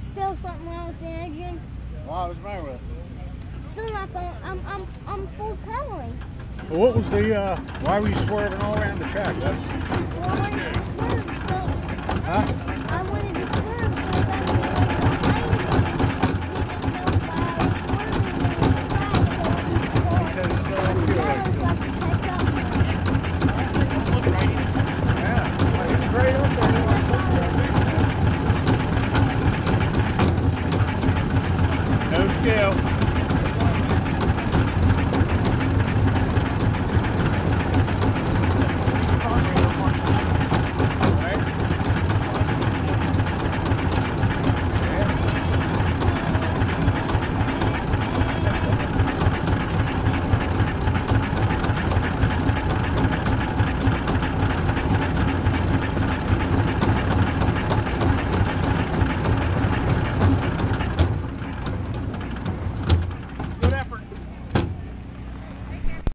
Still something wrong with the engine? Why? was the matter with it? Still not going. I'm I'm I'm full pedaling. Well, what was the? Uh, why were you swerving all around the track? Well, I swerved, so. Huh?